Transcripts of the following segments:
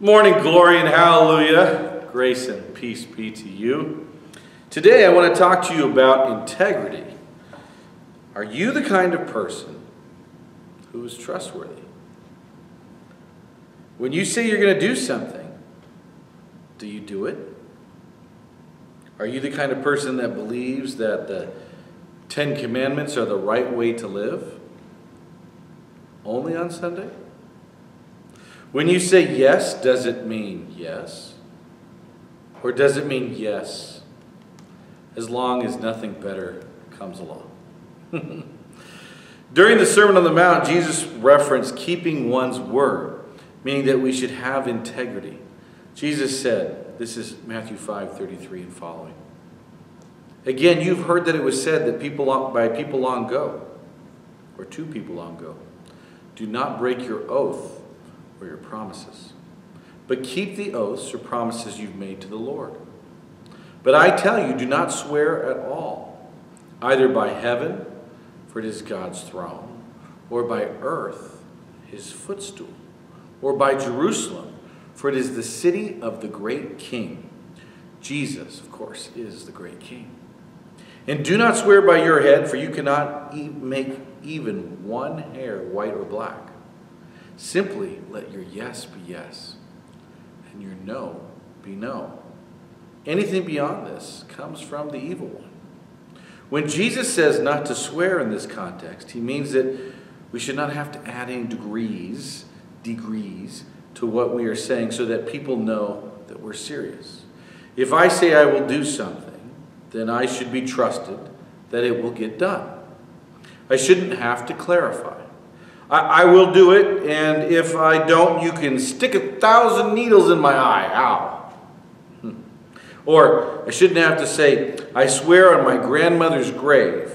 Morning, glory, and hallelujah. Grace and peace be to you. Today, I want to talk to you about integrity. Are you the kind of person who is trustworthy? When you say you're going to do something, do you do it? Are you the kind of person that believes that the Ten Commandments are the right way to live? Only on Sunday? When you say yes, does it mean yes? Or does it mean yes, as long as nothing better comes along? During the Sermon on the Mount, Jesus referenced keeping one's word, meaning that we should have integrity. Jesus said, this is Matthew 5 33 and following. Again, you've heard that it was said that people by people long ago, or two people long ago, do not break your oath or your promises. But keep the oaths or promises you've made to the Lord. But I tell you, do not swear at all, either by heaven, for it is God's throne, or by earth, his footstool, or by Jerusalem, for it is the city of the great king. Jesus, of course, is the great king. And do not swear by your head, for you cannot make even one hair white or black. Simply let your yes be yes and your no be no. Anything beyond this comes from the evil one. When Jesus says not to swear in this context, he means that we should not have to add in degrees, degrees to what we are saying so that people know that we're serious. If I say I will do something, then I should be trusted that it will get done. I shouldn't have to clarify. I, I will do it, and if I don't, you can stick a thousand needles in my eye. Ow. Hmm. Or I shouldn't have to say, I swear on my grandmother's grave,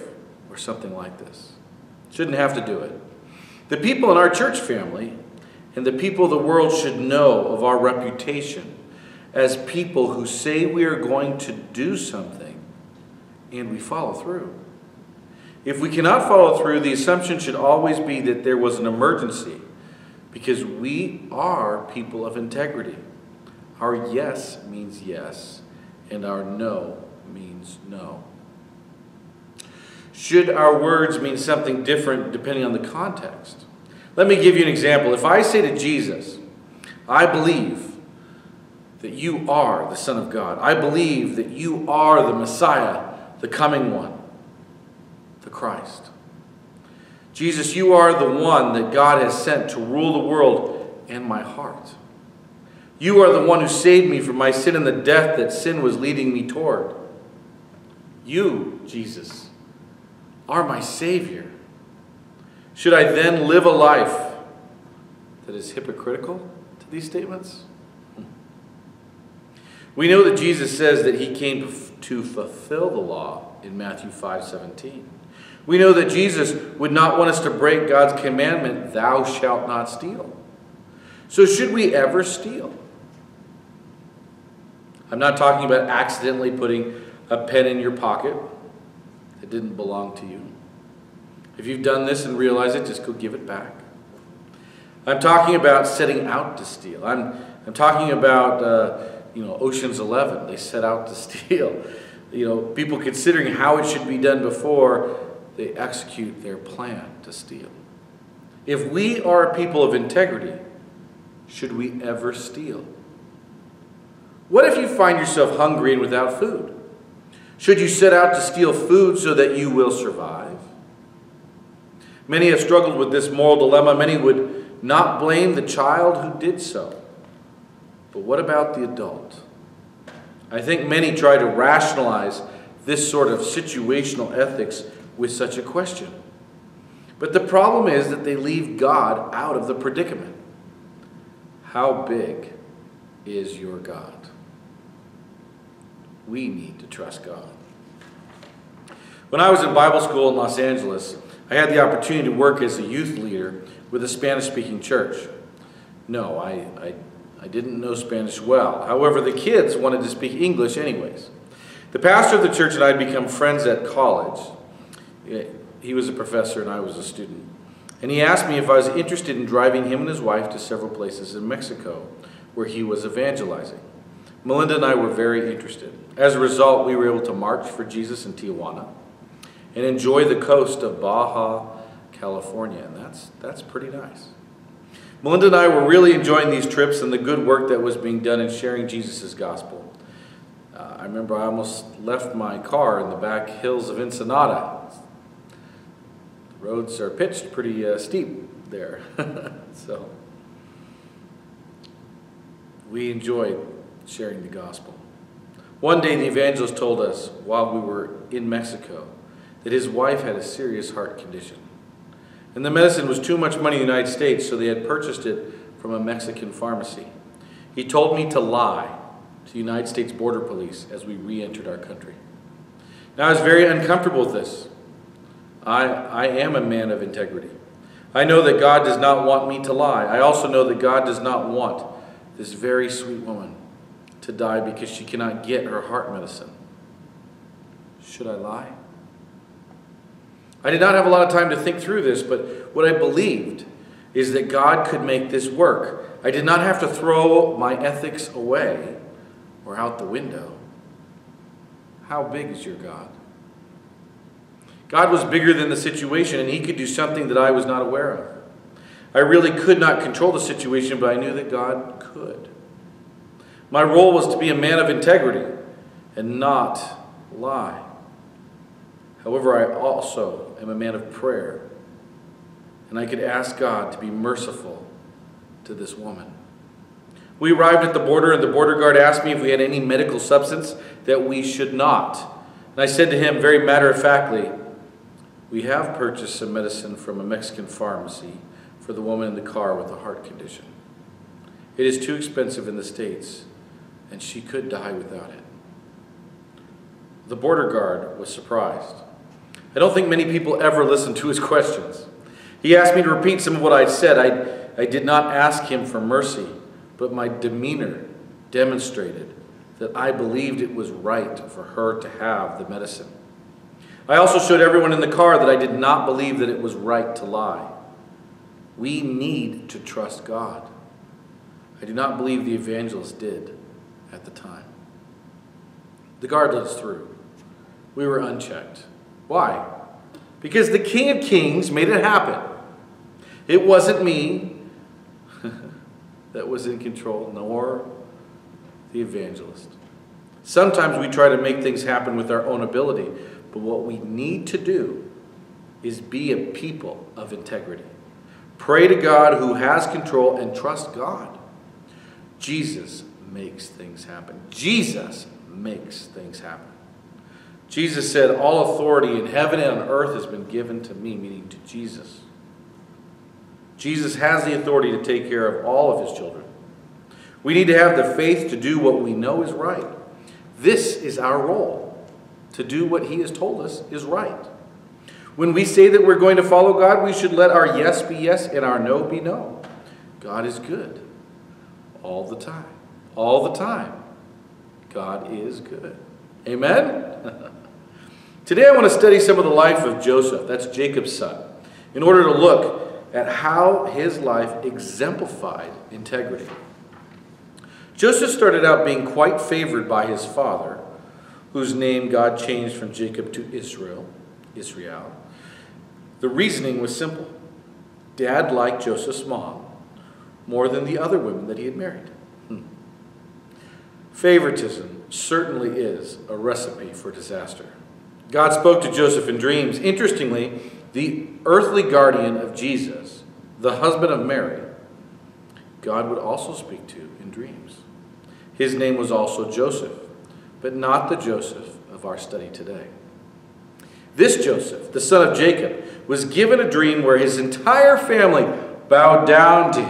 or something like this. Shouldn't have to do it. The people in our church family and the people of the world should know of our reputation as people who say we are going to do something and we follow through. If we cannot follow through, the assumption should always be that there was an emergency because we are people of integrity. Our yes means yes, and our no means no. Should our words mean something different depending on the context? Let me give you an example. If I say to Jesus, I believe that you are the Son of God, I believe that you are the Messiah, the coming one. Christ. Jesus, you are the one that God has sent to rule the world and my heart. You are the one who saved me from my sin and the death that sin was leading me toward. You, Jesus, are my Savior. Should I then live a life that is hypocritical to these statements? Hmm. We know that Jesus says that he came to fulfill the law in Matthew 5 17. We know that Jesus would not want us to break God's commandment, thou shalt not steal. So, should we ever steal? I'm not talking about accidentally putting a pen in your pocket that didn't belong to you. If you've done this and realize it, just go give it back. I'm talking about setting out to steal. I'm, I'm talking about, uh, you know, Ocean's Eleven. They set out to steal. You know, people considering how it should be done before they execute their plan to steal. If we are a people of integrity, should we ever steal? What if you find yourself hungry and without food? Should you set out to steal food so that you will survive? Many have struggled with this moral dilemma. Many would not blame the child who did so. But what about the adult? I think many try to rationalize this sort of situational ethics with such a question. But the problem is that they leave God out of the predicament. How big is your God? We need to trust God. When I was in Bible school in Los Angeles, I had the opportunity to work as a youth leader with a Spanish speaking church. No, I, I, I didn't know Spanish well. However, the kids wanted to speak English anyways. The pastor of the church and I had become friends at college. He was a professor and I was a student. And he asked me if I was interested in driving him and his wife to several places in Mexico where he was evangelizing. Melinda and I were very interested. As a result, we were able to march for Jesus in Tijuana and enjoy the coast of Baja, California, and that's, that's pretty nice. Melinda and I were really enjoying these trips and the good work that was being done in sharing Jesus' gospel. Uh, I remember I almost left my car in the back hills of Ensenada. The roads are pitched pretty uh, steep there. so we enjoyed sharing the gospel. One day, the evangelist told us while we were in Mexico that his wife had a serious heart condition. And the medicine was too much money in the United States, so they had purchased it from a Mexican pharmacy. He told me to lie to the United States Border Police as we re entered our country. Now, I was very uncomfortable with this. I, I am a man of integrity. I know that God does not want me to lie. I also know that God does not want this very sweet woman to die because she cannot get her heart medicine. Should I lie? I did not have a lot of time to think through this, but what I believed is that God could make this work. I did not have to throw my ethics away or out the window. How big is your God? God was bigger than the situation, and He could do something that I was not aware of. I really could not control the situation, but I knew that God could. My role was to be a man of integrity and not lie. However, I also am a man of prayer, and I could ask God to be merciful to this woman. We arrived at the border, and the border guard asked me if we had any medical substance that we should not. And I said to him, very matter of factly, We have purchased some medicine from a Mexican pharmacy for the woman in the car with a heart condition. It is too expensive in the States, and she could die without it. The border guard was surprised. I don't think many people ever listen to his questions. He asked me to repeat some of what I'd said. I, I did not ask him for mercy, but my demeanor demonstrated that I believed it was right for her to have the medicine. I also showed everyone in the car that I did not believe that it was right to lie. We need to trust God. I do not believe the evangelist did at the time. The guard let us through. We were unchecked. Why? Because the King of Kings made it happen. It wasn't me that was in control, nor the evangelist. Sometimes we try to make things happen with our own ability, but what we need to do is be a people of integrity. Pray to God who has control and trust God. Jesus makes things happen. Jesus makes things happen. Jesus said, All authority in heaven and on earth has been given to me, meaning to Jesus. Jesus has the authority to take care of all of his children. We need to have the faith to do what we know is right. This is our role, to do what he has told us is right. When we say that we're going to follow God, we should let our yes be yes and our no be no. God is good all the time. All the time. God is good. Amen? Today I want to study some of the life of Joseph, that's Jacob's son, in order to look at how his life exemplified integrity. Joseph started out being quite favored by his father, whose name God changed from Jacob to Israel, Israel. The reasoning was simple. Dad liked Joseph's mom more than the other women that he had married. Hmm. Favoritism certainly is a recipe for disaster. God spoke to Joseph in dreams. Interestingly, the earthly guardian of Jesus, the husband of Mary, God would also speak to in dreams. His name was also Joseph, but not the Joseph of our study today. This Joseph, the son of Jacob, was given a dream where his entire family bowed down to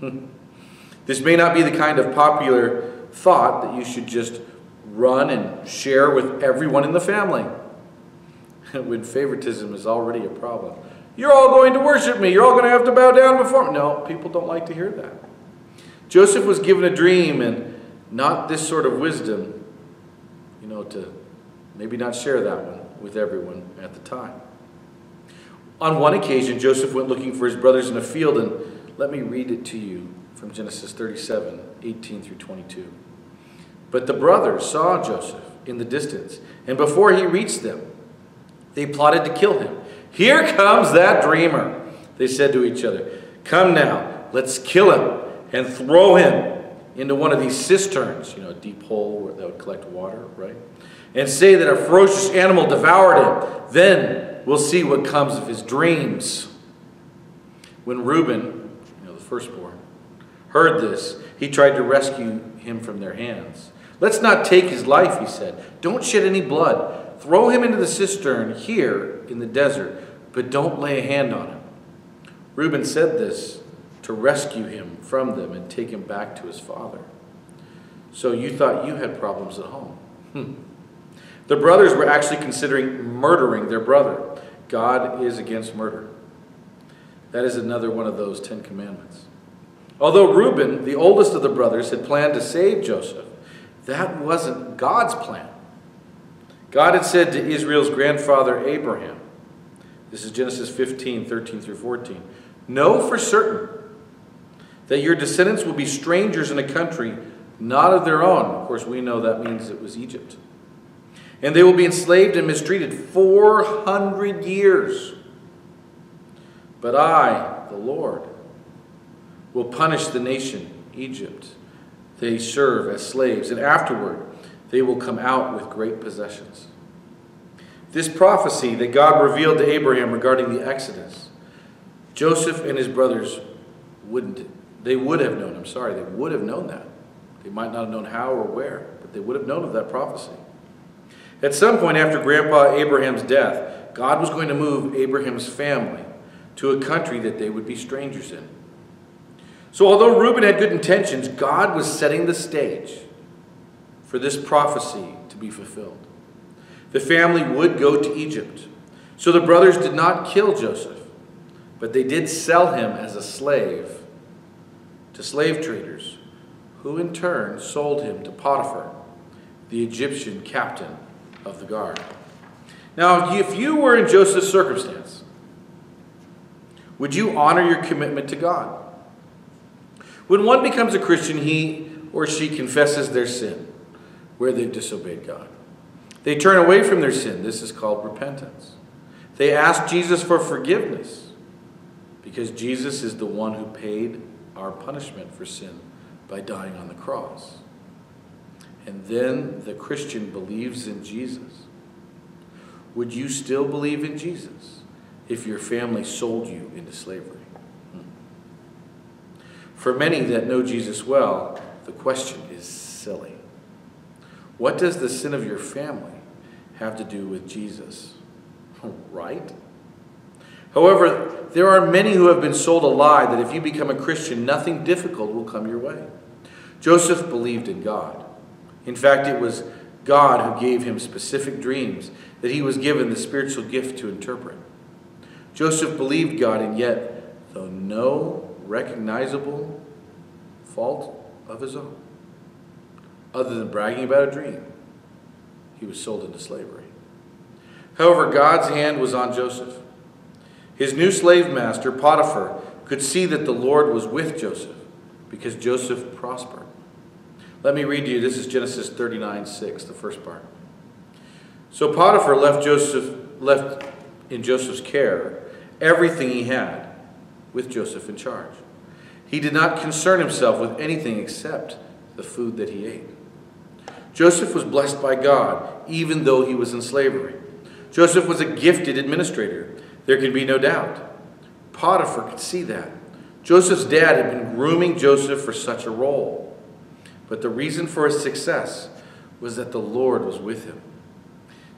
him. this may not be the kind of popular thought that you should just run and share with everyone in the family when favoritism is already a problem. You're all going to worship me. You're all going to have to bow down before me. No, people don't like to hear that. Joseph was given a dream and not this sort of wisdom, you know, to maybe not share that one with everyone at the time. On one occasion, Joseph went looking for his brothers in a field, and let me read it to you from Genesis 37 18 through 22. But the brothers saw Joseph in the distance, and before he reached them, they plotted to kill him. Here comes that dreamer, they said to each other. Come now, let's kill him and throw him into one of these cisterns, you know, a deep hole where that would collect water, right? And say that a ferocious animal devoured him. Then we'll see what comes of his dreams. When Reuben, you know, the firstborn, heard this, he tried to rescue him from their hands. Let's not take his life, he said. Don't shed any blood. Throw him into the cistern here in the desert, but don't lay a hand on him. Reuben said this to rescue him from them and take him back to his father. So you thought you had problems at home. Hmm. The brothers were actually considering murdering their brother. God is against murder. That is another one of those Ten Commandments. Although Reuben, the oldest of the brothers, had planned to save Joseph, that wasn't God's plan. God had said to Israel's grandfather Abraham, this is Genesis 15, 13 through 14, Know for certain that your descendants will be strangers in a country not of their own. Of course, we know that means it was Egypt. And they will be enslaved and mistreated 400 years. But I, the Lord, will punish the nation, Egypt, they serve as slaves, and afterward they will come out with great possessions. This prophecy that God revealed to Abraham regarding the Exodus, Joseph and his brothers wouldn't, they would have known, I'm sorry, they would have known that. They might not have known how or where, but they would have known of that prophecy. At some point after Grandpa Abraham's death, God was going to move Abraham's family to a country that they would be strangers in. So, although Reuben had good intentions, God was setting the stage for this prophecy to be fulfilled. The family would go to Egypt. So the brothers did not kill Joseph, but they did sell him as a slave to slave traders, who in turn sold him to Potiphar, the Egyptian captain of the guard. Now, if you were in Joseph's circumstance, would you honor your commitment to God? When one becomes a Christian, he or she confesses their sin, where they've disobeyed God. They turn away from their sin. This is called repentance. They ask Jesus for forgiveness because Jesus is the one who paid our punishment for sin by dying on the cross. And then the Christian believes in Jesus. Would you still believe in Jesus if your family sold you into slavery? Hmm. For many that know Jesus well, the question is silly. What does the sin of your family have to do with Jesus? Right? However, there are many who have been sold a lie that if you become a Christian, nothing difficult will come your way. Joseph believed in God. In fact, it was God who gave him specific dreams that he was given the spiritual gift to interpret. Joseph believed God, and yet, though no recognizable fault of his own, other than bragging about a dream, he was sold into slavery. However, God's hand was on Joseph. His new slave master, Potiphar, could see that the Lord was with Joseph because Joseph prospered. Let me read to you. This is Genesis 39 6, the first part. So Potiphar left Joseph left in Joseph's care everything he had with Joseph in charge. He did not concern himself with anything except the food that he ate. Joseph was blessed by God, even though he was in slavery. Joseph was a gifted administrator. There can be no doubt. Potiphar could see that. Joseph's dad had been grooming Joseph for such a role. But the reason for his success was that the Lord was with him.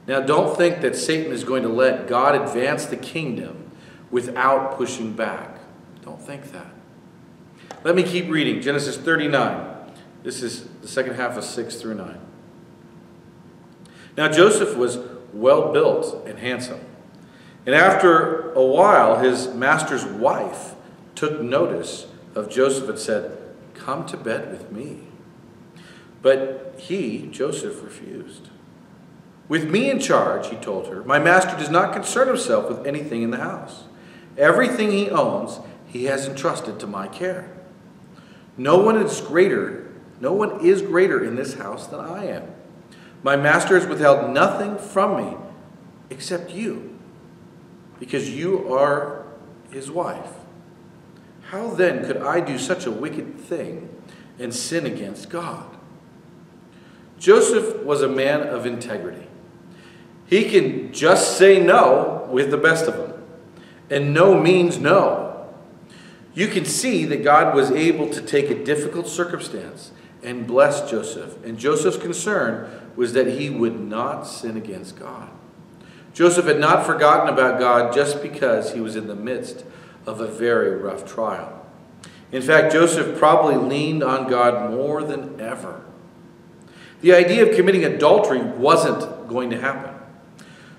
Now, don't think that Satan is going to let God advance the kingdom without pushing back. Don't think that. Let me keep reading. Genesis 39. This is the second half of 6 through 9. Now Joseph was well built and handsome. And after a while, his master's wife took notice of Joseph and said, Come to bed with me. But he, Joseph, refused. With me in charge, he told her, my master does not concern himself with anything in the house. Everything he owns, he has entrusted to my care. No one is greater, no one is greater in this house than I am. My master has withheld nothing from me except you, because you are his wife. How then could I do such a wicked thing and sin against God? Joseph was a man of integrity. He can just say no with the best of them, and no means no. You can see that God was able to take a difficult circumstance and bless Joseph. And Joseph's concern was that he would not sin against God. Joseph had not forgotten about God just because he was in the midst of a very rough trial. In fact, Joseph probably leaned on God more than ever. The idea of committing adultery wasn't going to happen.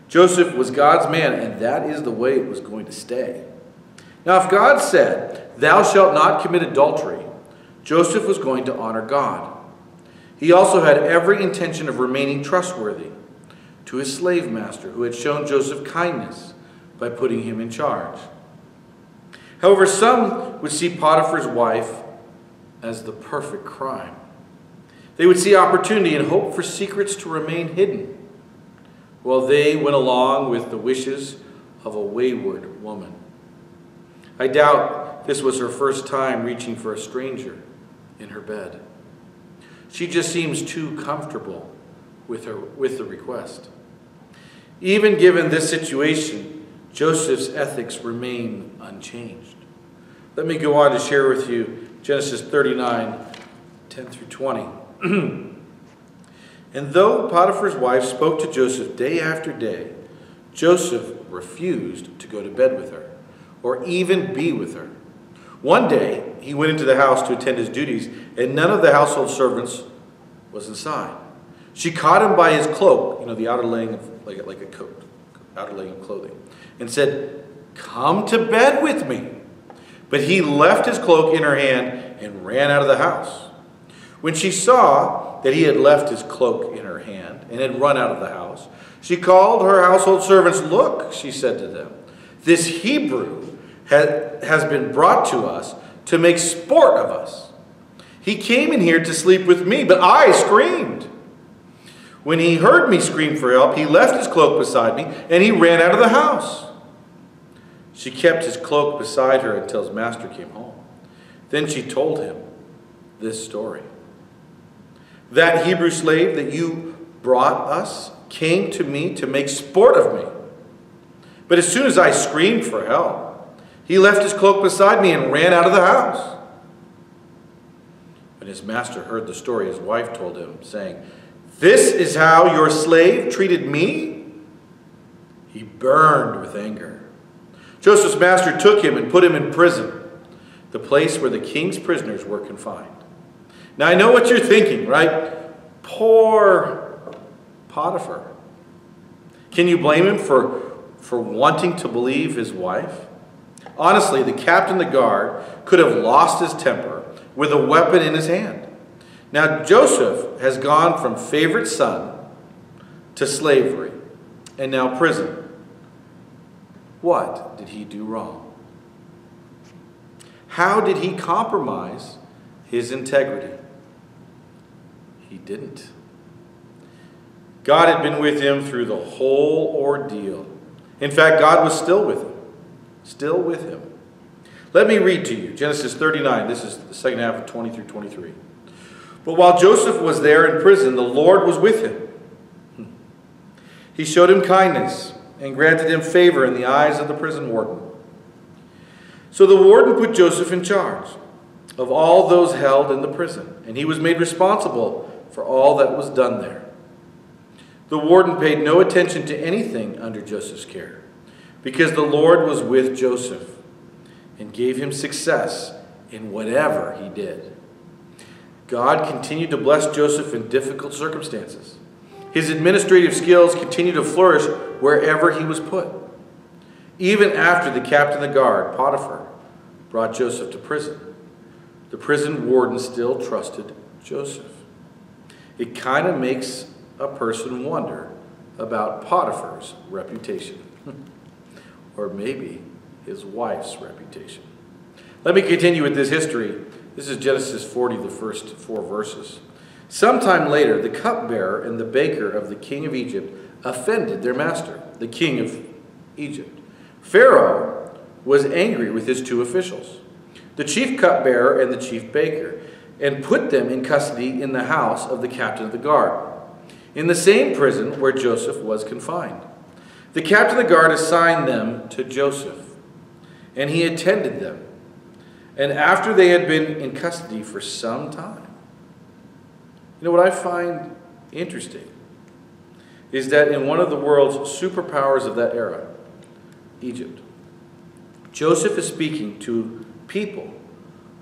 Joseph was God's man, and that is the way it was going to stay. Now, if God said, Thou shalt not commit adultery, Joseph was going to honor God. He also had every intention of remaining trustworthy to his slave master, who had shown Joseph kindness by putting him in charge. However, some would see Potiphar's wife as the perfect crime. They would see opportunity and hope for secrets to remain hidden, while they went along with the wishes of a wayward woman. I doubt this was her first time reaching for a stranger in her bed. She just seems too comfortable with, her, with the request. Even given this situation, Joseph's ethics remain unchanged. Let me go on to share with you Genesis 39 10 through 20. and though Potiphar's wife spoke to Joseph day after day, Joseph refused to go to bed with her or even be with her. One day, he went into the house to attend his duties, and none of the household servants was inside. She caught him by his cloak, you know, the outer laying of, like, like a coat, outer laying of clothing, and said, Come to bed with me. But he left his cloak in her hand and ran out of the house. When she saw that he had left his cloak in her hand and had run out of the house, she called her household servants. Look, she said to them, this Hebrew has been brought to us to make sport of us. He came in here to sleep with me, but I screamed. When he heard me scream for help, he left his cloak beside me and he ran out of the house. She kept his cloak beside her until his master came home. Then she told him this story. That Hebrew slave that you brought us came to me to make sport of me. But as soon as I screamed for help, he left his cloak beside me and ran out of the house. When his master heard the story, his wife told him, saying, This is how your slave treated me? He burned with anger. Joseph's master took him and put him in prison, the place where the king's prisoners were confined. Now I know what you're thinking, right? Poor Potiphar. Can you blame him for for wanting to believe his wife? Honestly, the captain of the guard could have lost his temper with a weapon in his hand. Now, Joseph has gone from favorite son to slavery and now prison. What did he do wrong? How did he compromise his integrity? He didn't. God had been with him through the whole ordeal. In fact, God was still with him. Still with him. Let me read to you Genesis 39. This is the second half of 20 through 23. But while Joseph was there in prison, the Lord was with him. He showed him kindness and granted him favor in the eyes of the prison warden. So the warden put Joseph in charge of all those held in the prison, and he was made responsible for all that was done there. The warden paid no attention to anything under Joseph's care because the Lord was with Joseph and gave him success in whatever he did. God continued to bless Joseph in difficult circumstances. His administrative skills continued to flourish wherever he was put. Even after the captain of the guard, Potiphar, brought Joseph to prison, the prison warden still trusted Joseph. It kind of makes a person wonder about Potiphar's reputation, or maybe his wife's reputation. Let me continue with this history This is Genesis 40, the first four verses. Sometime later, the cupbearer and the baker of the king of Egypt offended their master, the king of Egypt. Pharaoh was angry with his two officials, the chief cupbearer and the chief baker, and put them in custody in the house of the captain of the guard, in the same prison where Joseph was confined. The captain of the guard assigned them to Joseph, and he attended them. And after they had been in custody for some time, you know what I find interesting is that in one of the world's superpowers of that era, Egypt, Joseph is speaking to people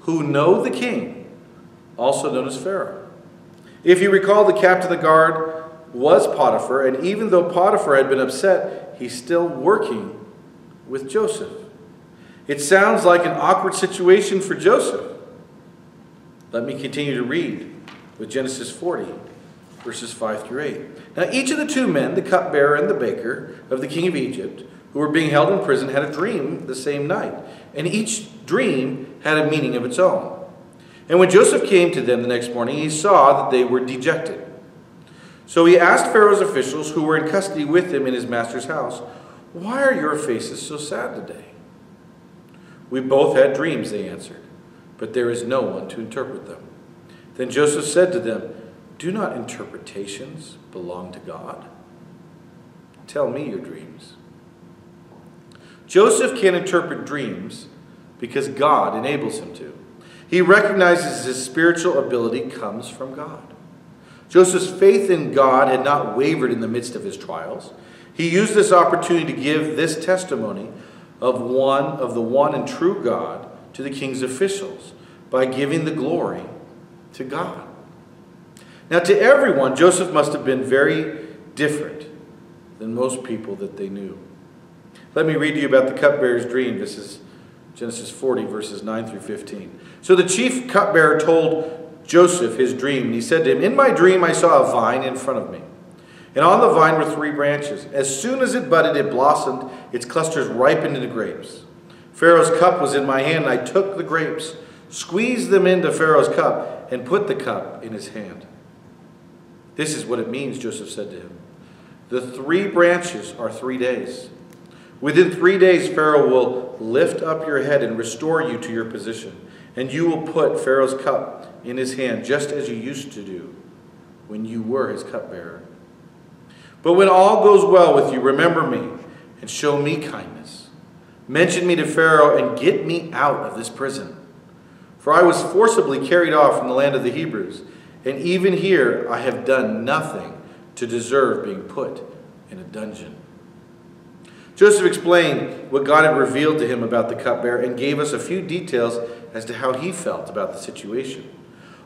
who know the king, also known as Pharaoh. If you recall, the captain of the guard was Potiphar, and even though Potiphar had been upset, he's still working with Joseph. It sounds like an awkward situation for Joseph. Let me continue to read with Genesis 40, verses 5 through 8. Now, each of the two men, the cupbearer and the baker of the king of Egypt, who were being held in prison, had a dream the same night, and each dream had a meaning of its own. And when Joseph came to them the next morning, he saw that they were dejected. So he asked Pharaoh's officials who were in custody with him in his master's house, Why are your faces so sad today? We both had dreams, they answered, but there is no one to interpret them. Then Joseph said to them, Do not interpretations belong to God? Tell me your dreams. Joseph can interpret dreams because God enables him to. He recognizes his spiritual ability comes from God. Joseph's faith in God had not wavered in the midst of his trials. He used this opportunity to give this testimony of one of the one and true God to the king's officials by giving the glory to God. Now, to everyone, Joseph must have been very different than most people that they knew. Let me read to you about the cupbearer's dream. This is Genesis 40, verses 9 through 15. So the chief cupbearer told Joseph his dream, and he said to him, In my dream I saw a vine in front of me. And on the vine were three branches. As soon as it budded, it blossomed, its clusters ripened into grapes. Pharaoh's cup was in my hand, and I took the grapes, squeezed them into Pharaoh's cup, and put the cup in his hand. This is what it means, Joseph said to him. The three branches are three days. Within three days, Pharaoh will lift up your head and restore you to your position, and you will put Pharaoh's cup in his hand, just as you used to do when you were his cupbearer. But when all goes well with you, remember me and show me kindness. Mention me to Pharaoh and get me out of this prison. For I was forcibly carried off from the land of the Hebrews, and even here I have done nothing to deserve being put in a dungeon. Joseph explained what God had revealed to him about the cupbearer and gave us a few details as to how he felt about the situation.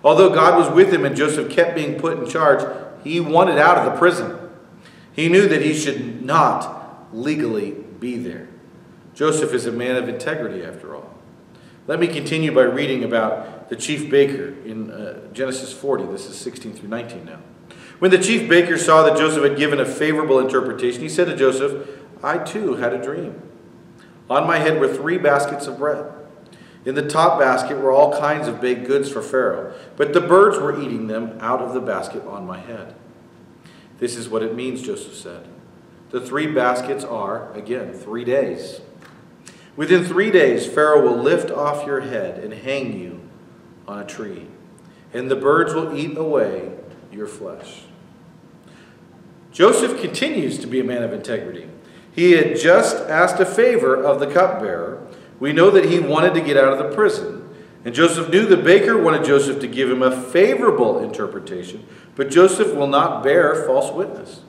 Although God was with him and Joseph kept being put in charge, he wanted out of the prison. He knew that he should not legally be there. Joseph is a man of integrity, after all. Let me continue by reading about the chief baker in uh, Genesis 40. This is 16 through 19 now. When the chief baker saw that Joseph had given a favorable interpretation, he said to Joseph, I too had a dream. On my head were three baskets of bread. In the top basket were all kinds of baked goods for Pharaoh, but the birds were eating them out of the basket on my head. This is what it means, Joseph said. The three baskets are, again, three days. Within three days, Pharaoh will lift off your head and hang you on a tree, and the birds will eat away your flesh. Joseph continues to be a man of integrity. He had just asked a favor of the cupbearer. We know that he wanted to get out of the prison. And Joseph knew the baker wanted Joseph to give him a favorable interpretation, but Joseph will not bear false witness.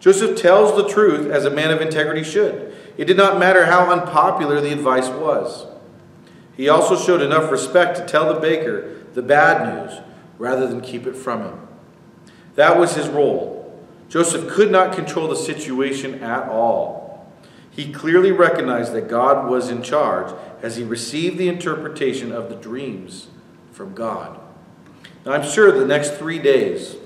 Joseph tells the truth as a man of integrity should. It did not matter how unpopular the advice was. He also showed enough respect to tell the baker the bad news rather than keep it from him. That was his role. Joseph could not control the situation at all. He clearly recognized that God was in charge as he received the interpretation of the dreams from God. Now, I'm sure the next three days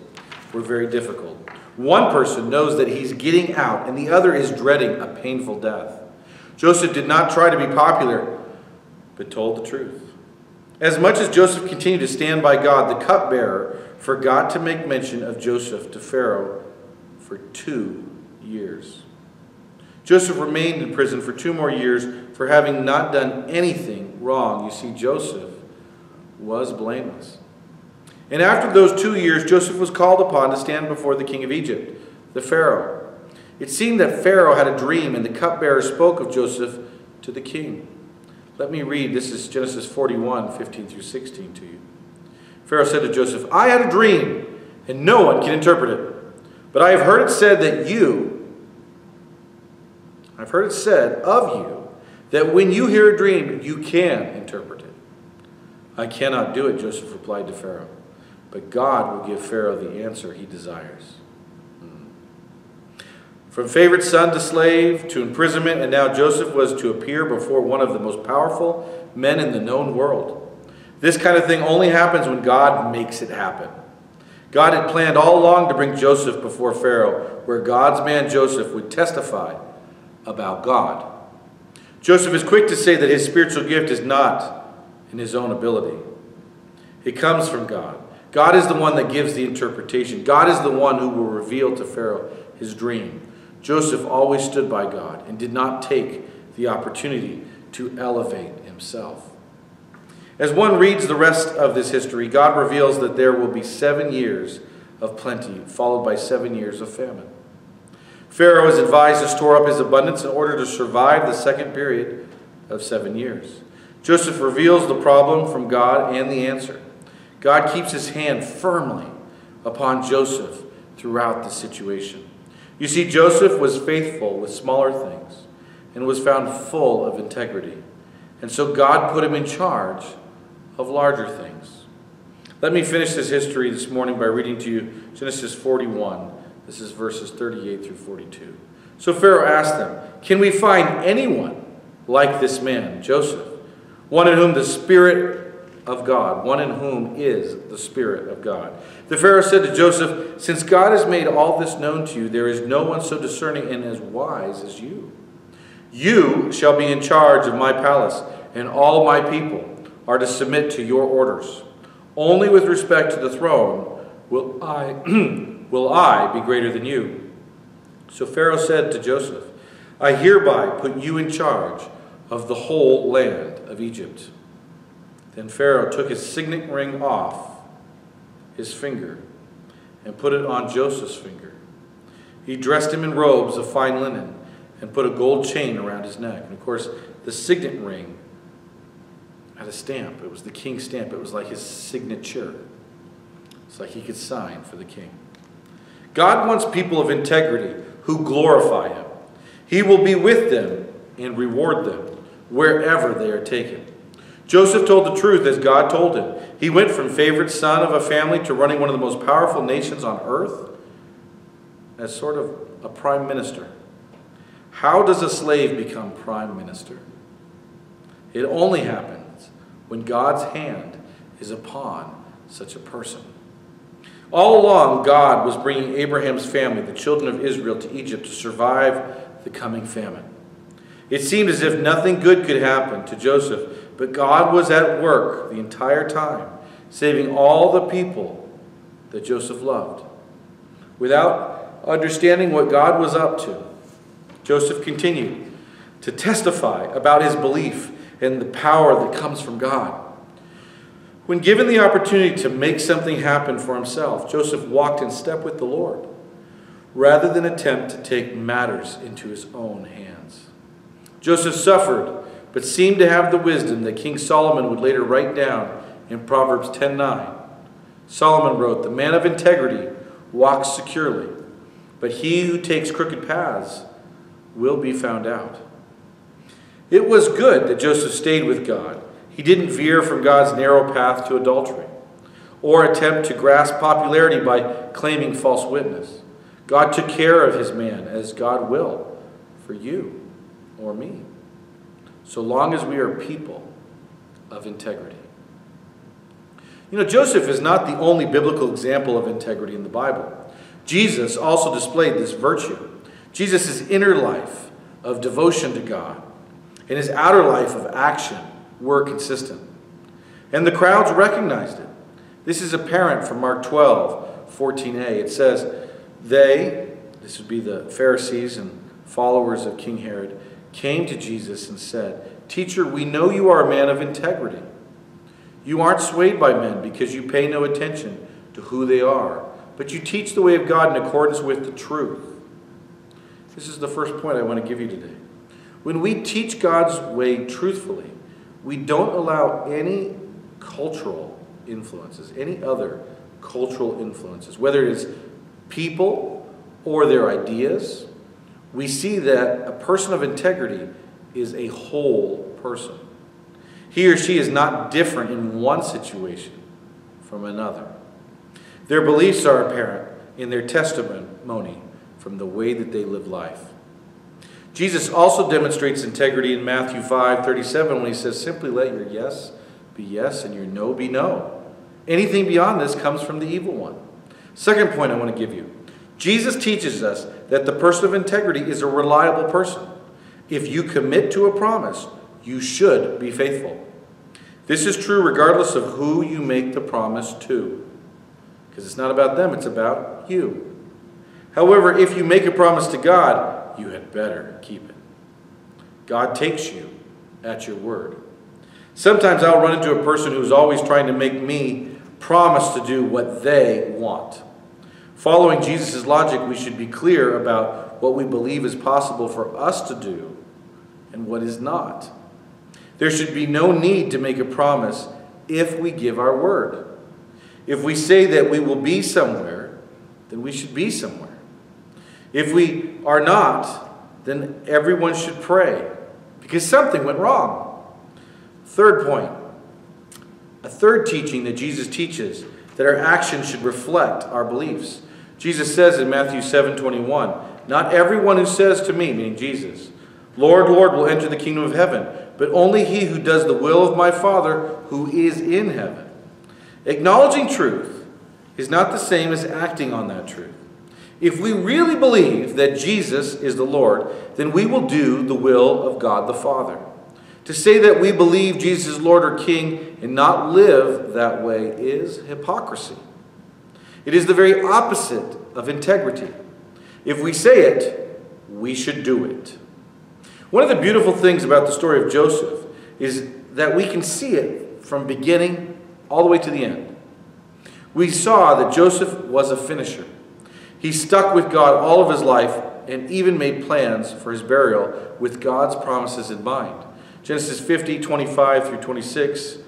were very difficult. One person knows that he's getting out, and the other is dreading a painful death. Joseph did not try to be popular, but told the truth. As much as Joseph continued to stand by God, the cupbearer forgot to make mention of Joseph to Pharaoh for two years. Joseph remained in prison for two more years for having not done anything wrong. You see, Joseph was blameless. And after those two years, Joseph was called upon to stand before the king of Egypt, the Pharaoh. It seemed that Pharaoh had a dream, and the cupbearer spoke of Joseph to the king. Let me read. This is Genesis 41, 15 through 16 to you. Pharaoh said to Joseph, I had a dream, and no one can interpret it. But I have heard it said that you, I've heard it said of you, that when you hear a dream, you can interpret it. I cannot do it, Joseph replied to Pharaoh. But God will give Pharaoh the answer he desires. Hmm. From favorite son to slave to imprisonment, and now Joseph was to appear before one of the most powerful men in the known world. This kind of thing only happens when God makes it happen. God had planned all along to bring Joseph before Pharaoh, where God's man Joseph would testify about God. Joseph is quick to say that his spiritual gift is not in his own ability, it comes from God. God is the one that gives the interpretation. God is the one who will reveal to Pharaoh his dream. Joseph always stood by God and did not take the opportunity to elevate himself. As one reads the rest of this history, God reveals that there will be seven years of plenty, followed by seven years of famine. Pharaoh is advised to store up his abundance in order to survive the second period of seven years. Joseph reveals the problem from God and the answer. God keeps his hand firmly upon Joseph throughout the situation. You see, Joseph was faithful with smaller things and was found full of integrity. And so God put him in charge of larger things. Let me finish this history this morning by reading to you Genesis 41. This is verses 38 through 42. So Pharaoh asked them, Can we find anyone like this man, Joseph, one in whom the Spirit of God, one in whom is the Spirit of God? The Pharaoh said to Joseph, Since God has made all this known to you, there is no one so discerning and as wise as you. You shall be in charge of my palace, and all my people are to submit to your orders. Only with respect to the throne will I, will I be greater than you. So Pharaoh said to Joseph, I hereby put you in charge of the whole land of Egypt. Then Pharaoh took his signet ring off his finger and put it on Joseph's finger. He dressed him in robes of fine linen and put a gold chain around his neck. And of course, the signet ring had a stamp. It was the king's stamp. It was like his signature. It's like he could sign for the king. God wants people of integrity who glorify him. He will be with them and reward them wherever they are taken. Joseph told the truth as God told him. He went from favorite son of a family to running one of the most powerful nations on earth as sort of a prime minister. How does a slave become prime minister? It only happens when God's hand is upon such a person. All along, God was bringing Abraham's family, the children of Israel, to Egypt to survive the coming famine. It seemed as if nothing good could happen to Joseph, but God was at work the entire time, saving all the people that Joseph loved. Without understanding what God was up to, Joseph continued to testify about his belief in the power that comes from God. When given the opportunity to make something happen for himself, Joseph walked in step with the Lord rather than attempt to take matters into his own hands. Joseph suffered, but seemed to have the wisdom that King Solomon would later write down in Proverbs 10:9. Solomon wrote, "The man of integrity walks securely, but he who takes crooked paths will be found out." It was good that Joseph stayed with God. He didn't veer from God's narrow path to adultery or attempt to grasp popularity by claiming false witness. God took care of his man as God will for you or me, so long as we are people of integrity. You know, Joseph is not the only biblical example of integrity in the Bible. Jesus also displayed this virtue. Jesus' inner life of devotion to God and his outer life of action were consistent. And the crowds recognized it. This is apparent from Mark 12, 14a. It says, They, this would be the Pharisees and followers of King Herod, came to Jesus and said, Teacher, we know you are a man of integrity. You aren't swayed by men because you pay no attention to who they are, but you teach the way of God in accordance with the truth. This is the first point I want to give you today. When we teach God's way truthfully, we don't allow any cultural influences, any other cultural influences, whether it is people or their ideas. We see that a person of integrity is a whole person. He or she is not different in one situation from another. Their beliefs are apparent in their testimony from the way that they live life. Jesus also demonstrates integrity in Matthew 5 37 when he says, Simply let your yes be yes and your no be no. Anything beyond this comes from the evil one. Second point I want to give you Jesus teaches us that the person of integrity is a reliable person. If you commit to a promise, you should be faithful. This is true regardless of who you make the promise to. Because it's not about them, it's about you. However, if you make a promise to God, you had better keep it. God takes you at your word. Sometimes I'll run into a person who's always trying to make me promise to do what they want. Following Jesus' logic, we should be clear about what we believe is possible for us to do and what is not. There should be no need to make a promise if we give our word. If we say that we will be somewhere, then we should be somewhere. If we are not, then everyone should pray because something went wrong. Third point a third teaching that Jesus teaches that our actions should reflect our beliefs. Jesus says in Matthew 7 21, Not everyone who says to me, meaning Jesus, Lord, Lord, will enter the kingdom of heaven, but only he who does the will of my Father who is in heaven. Acknowledging truth is not the same as acting on that truth. If we really believe that Jesus is the Lord, then we will do the will of God the Father. To say that we believe Jesus is Lord or King and not live that way is hypocrisy. It is the very opposite of integrity. If we say it, we should do it. One of the beautiful things about the story of Joseph is that we can see it from beginning all the way to the end. We saw that Joseph was a finisher. He stuck with God all of his life and even made plans for his burial with God's promises in mind. Genesis 50, 25 through 26,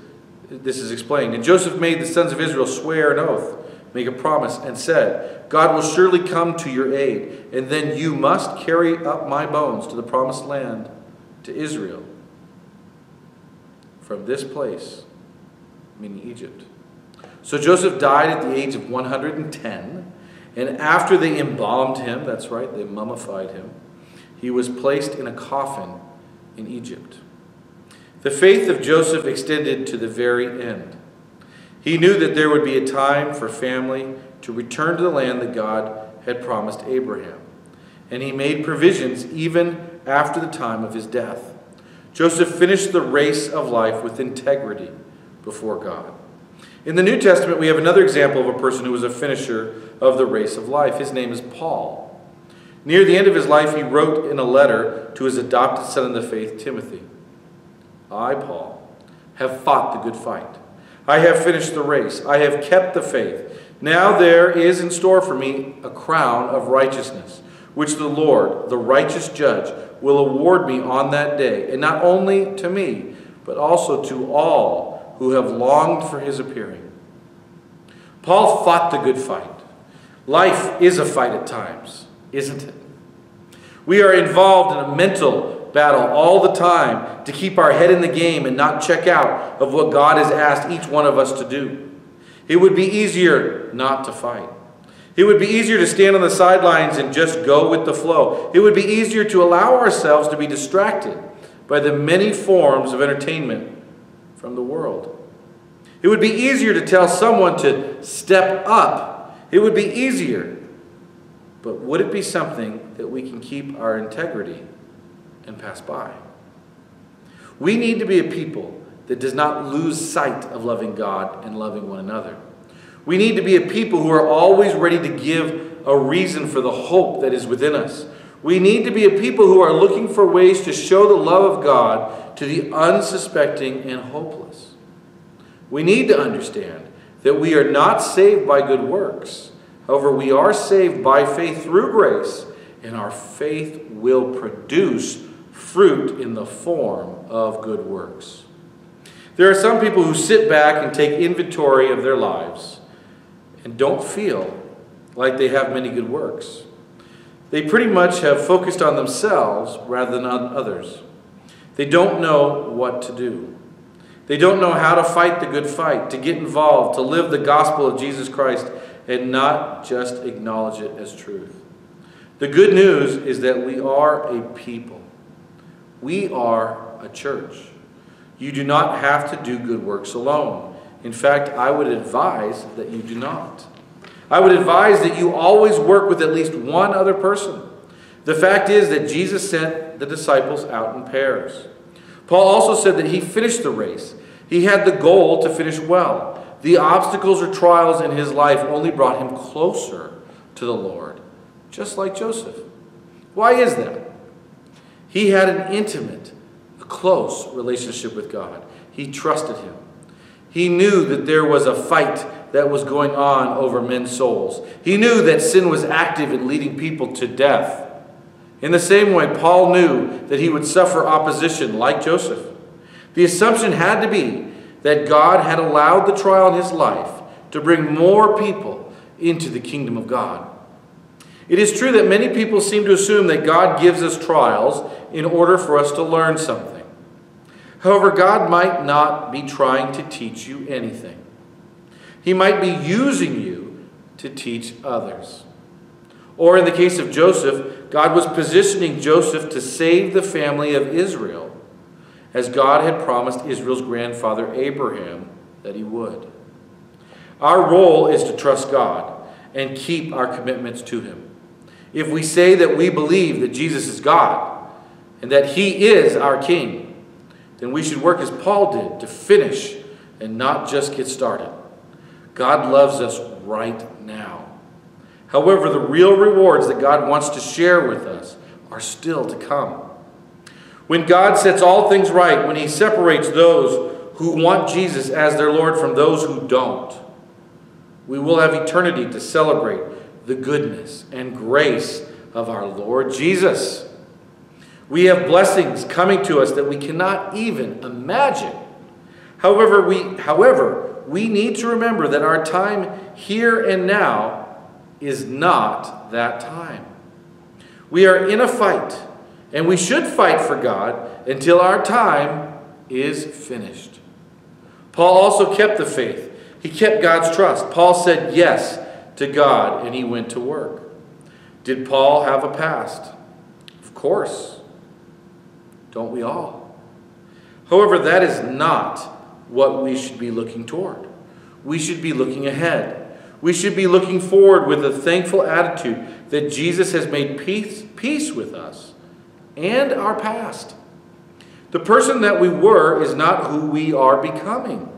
this is explained. And Joseph made the sons of Israel swear an oath, make a promise, and said, God will surely come to your aid, and then you must carry up my bones to the promised land, to Israel, from this place, meaning Egypt. So Joseph died at the age of 110 and after they embalmed him, that's right, they mummified him, he was placed in a coffin in Egypt. The faith of Joseph extended to the very end. He knew that there would be a time for family to return to the land that God had promised Abraham. And he made provisions even after the time of his death. Joseph finished the race of life with integrity before God. In the New Testament, we have another example of a person who was a finisher of the race of life. His name is Paul. Near the end of his life, he wrote in a letter to his adopted son in the faith, Timothy I, Paul, have fought the good fight. I have finished the race. I have kept the faith. Now there is in store for me a crown of righteousness, which the Lord, the righteous judge, will award me on that day, and not only to me, but also to all who have longed for his appearing. Paul fought the good fight. Life is a fight at times, isn't it? We are involved in a mental battle all the time to keep our head in the game and not check out of what God has asked each one of us to do. It would be easier not to fight. It would be easier to stand on the sidelines and just go with the flow. It would be easier to allow ourselves to be distracted by the many forms of entertainment from the world. It would be easier to tell someone to step up. It would be easier. But would it be something that we can keep our integrity and pass by? We need to be a people that does not lose sight of loving God and loving one another. We need to be a people who are always ready to give a reason for the hope that is within us. We need to be a people who are looking for ways to show the love of God to the unsuspecting and hopeless. We need to understand that we are not saved by good works. However, we are saved by faith through grace, and our faith will produce fruit in the form of good works. There are some people who sit back and take inventory of their lives and don't feel like they have many good works. They pretty much have focused on themselves rather than on others. They don't know what to do. They don't know how to fight the good fight, to get involved, to live the gospel of Jesus Christ, and not just acknowledge it as truth. The good news is that we are a people. We are a church. You do not have to do good works alone. In fact, I would advise that you do not. I would advise that you always work with at least one other person. The fact is that Jesus sent the disciples out in pairs. Paul also said that he finished the race. He had the goal to finish well. The obstacles or trials in his life only brought him closer to the Lord, just like Joseph. Why is that? He had an intimate, close relationship with God. He trusted him. He knew that there was a fight that was going on over men's souls. He knew that sin was active in leading people to death. In the same way, Paul knew that he would suffer opposition like Joseph. The assumption had to be that God had allowed the trial in his life to bring more people into the kingdom of God. It is true that many people seem to assume that God gives us trials in order for us to learn something. However, God might not be trying to teach you anything. He might be using you to teach others. Or in the case of Joseph, God was positioning Joseph to save the family of Israel, as God had promised Israel's grandfather Abraham that he would. Our role is to trust God and keep our commitments to Him. If we say that we believe that Jesus is God and that He is our King, then we should work as Paul did to finish and not just get started. God loves us right now. However, the real rewards that God wants to share with us are still to come. When God sets all things right, when He separates those who want Jesus as their Lord from those who don't, we will have eternity to celebrate the goodness and grace of our Lord Jesus. We have blessings coming to us that we cannot even imagine. However, we, however, we need to remember that our time here and now is not that time. We are in a fight, and we should fight for God until our time is finished. Paul also kept the faith. He kept God's trust. Paul said yes to God, and he went to work. Did Paul have a past? Of course. Don't we all? However, that is not what we should be looking toward. We should be looking ahead. We should be looking forward with a thankful attitude that Jesus has made peace, peace with us and our past. The person that we were is not who we are becoming.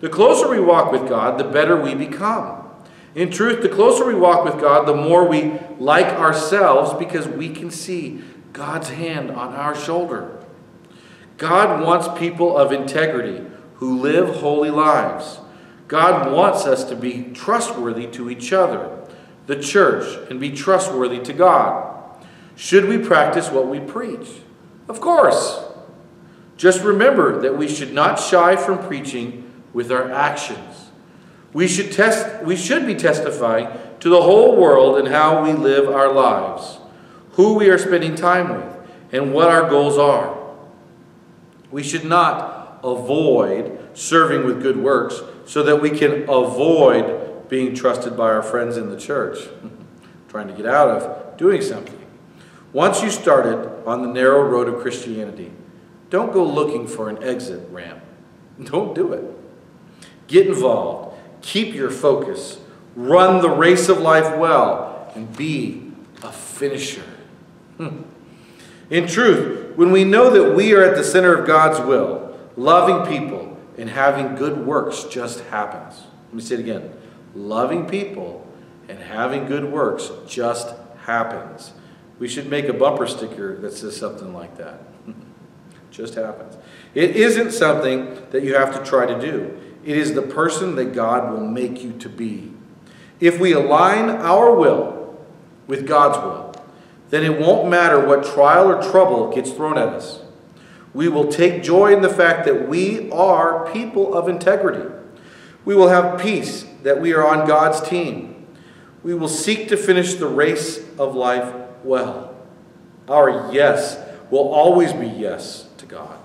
The closer we walk with God, the better we become. In truth, the closer we walk with God, the more we like ourselves because we can see God's hand on our shoulder. God wants people of integrity who live holy lives. God wants us to be trustworthy to each other, the church, and be trustworthy to God. Should we practice what we preach? Of course. Just remember that we should not shy from preaching with our actions. We should, test, we should be testifying to the whole world in how we live our lives, who we are spending time with, and what our goals are. We should not avoid serving with good works so that we can avoid being trusted by our friends in the church, trying to get out of doing something. Once you started on the narrow road of Christianity, don't go looking for an exit ramp. Don't do it. Get involved. Keep your focus. Run the race of life well and be a finisher. Hmm. In truth, when we know that we are at the center of God's will, loving people and having good works just happens. Let me say it again. Loving people and having good works just happens. We should make a bumper sticker that says something like that. just happens. It isn't something that you have to try to do. It is the person that God will make you to be. If we align our will with God's will, then it won't matter what trial or trouble gets thrown at us. We will take joy in the fact that we are people of integrity. We will have peace that we are on God's team. We will seek to finish the race of life well. Our yes will always be yes to God.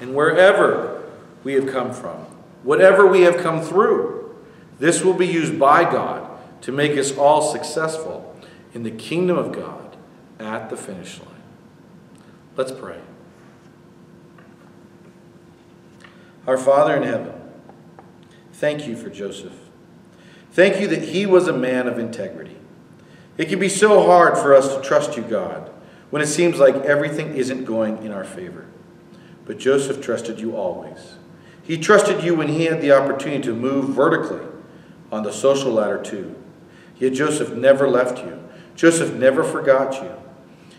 And wherever we have come from, whatever we have come through, this will be used by God to make us all successful in the kingdom of God at the finish line. Let's pray. Our Father in heaven, thank you for Joseph. Thank you that he was a man of integrity. It can be so hard for us to trust you, God, when it seems like everything isn't going in our favor. But Joseph trusted you always. He trusted you when he had the opportunity to move vertically on the social ladder, too. Yet Joseph never left you. Joseph never forgot you.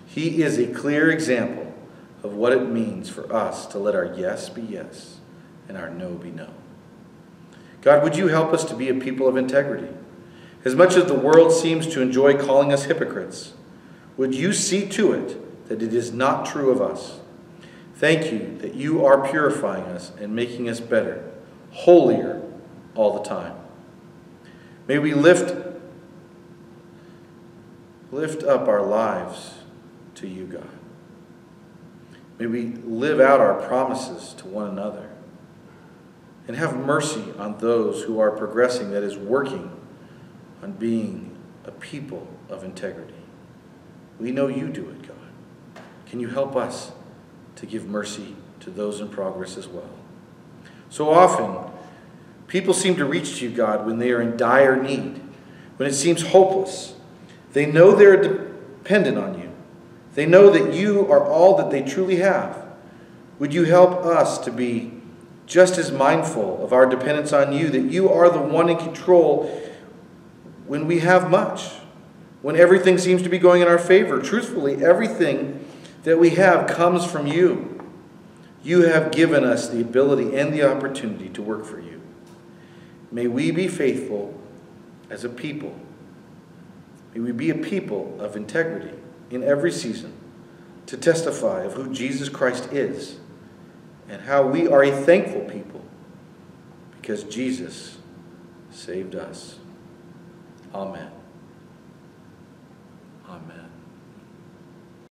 He is a clear example of what it means for us to let our yes be yes and our no be no. God, would you help us to be a people of integrity? As much as the world seems to enjoy calling us hypocrites, would you see to it that it is not true of us? Thank you that you are purifying us and making us better, holier all the time. May we lift, lift up our lives to you, God. May we live out our promises to one another and have mercy on those who are progressing, that is, working on being a people of integrity. We know you do it, God. Can you help us to give mercy to those in progress as well? So often, people seem to reach to you, God, when they are in dire need, when it seems hopeless. They know they're dependent on you. They know that you are all that they truly have. Would you help us to be just as mindful of our dependence on you, that you are the one in control when we have much, when everything seems to be going in our favor. Truthfully, everything that we have comes from you. You have given us the ability and the opportunity to work for you. May we be faithful as a people. May we be a people of integrity in every season to testify of who Jesus Christ is and how we are a thankful people because Jesus saved us. Amen. Amen.